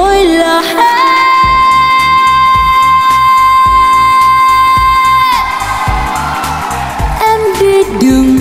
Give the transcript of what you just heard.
tôi là hết em đi đường